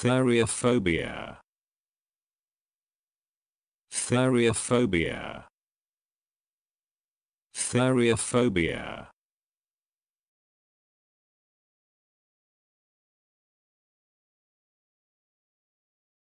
Theriophobia. Theriophobia. Theriophobia.